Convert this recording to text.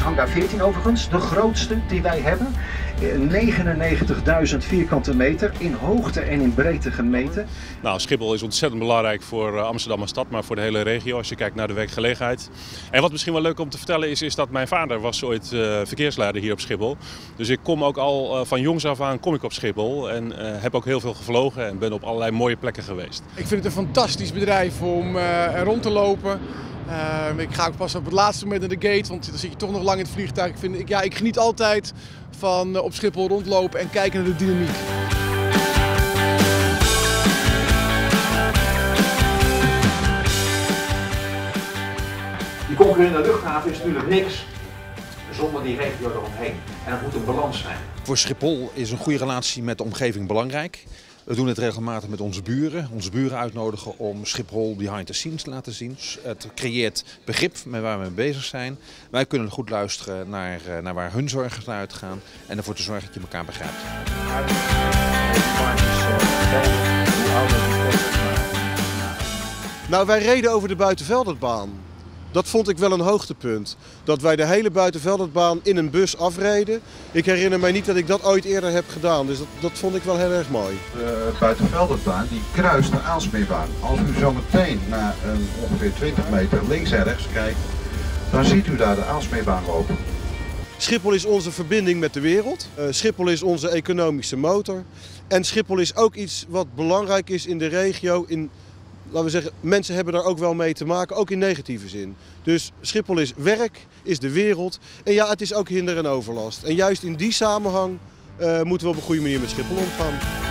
hangar 14 overigens, de grootste die wij hebben. 99.000 vierkante meter in hoogte en in breedte gemeten. Nou, Schiphol is ontzettend belangrijk voor eh, Amsterdam als stad, maar voor de hele regio als je kijkt naar de werkgelegenheid. En wat misschien wel leuk om te vertellen is, is dat mijn vader was ooit uh, verkeersleider hier op Schiphol. Dus ik kom ook al uh, van jongs af aan kom ik op Schiphol en heb ook heel veel gevlogen en ben op allerlei mooie plekken geweest. Ik vind het een fantastisch bedrijf om rond te lopen. Uh, ik ga ook pas op het laatste moment naar de gate, want dan zit je toch nog lang in het vliegtuig. Ik, vind, ik, ja, ik geniet altijd van uh, op Schiphol rondlopen en kijken naar de dynamiek. Die concurrerende luchthaven is natuurlijk niks zonder die regio eromheen. En dat moet een balans zijn. Voor Schiphol is een goede relatie met de omgeving belangrijk. We doen het regelmatig met onze buren. Onze buren uitnodigen om Schiphol behind the scenes te laten zien. Het creëert begrip met waar we mee bezig zijn. Wij kunnen goed luisteren naar, naar waar hun zorgen naar uitgaan. En ervoor te zorgen dat je elkaar begrijpt. Nou, wij reden over de buitenvelderbaan. Dat vond ik wel een hoogtepunt. Dat wij de hele buitenvelderbaan in een bus afreden. Ik herinner mij niet dat ik dat ooit eerder heb gedaan. Dus dat, dat vond ik wel heel erg mooi. De buitenvelderbaan die kruist de Aalsmeerbaan. Als u zo meteen naar een ongeveer 20 meter links en rechts kijkt, dan ziet u daar de Aalsmeerbaan lopen. Schiphol is onze verbinding met de wereld. Uh, Schiphol is onze economische motor. En Schiphol is ook iets wat belangrijk is in de regio. In, laten we zeggen, mensen hebben daar ook wel mee te maken, ook in negatieve zin. Dus Schiphol is werk, is de wereld. En ja, het is ook hinder en overlast. En juist in die samenhang uh, moeten we op een goede manier met Schiphol omgaan.